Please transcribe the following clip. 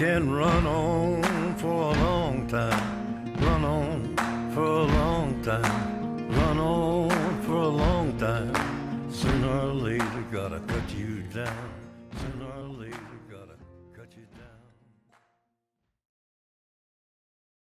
can run on for a long time, run on for a long time, run on for a long time. Sooner or later, gotta cut you down.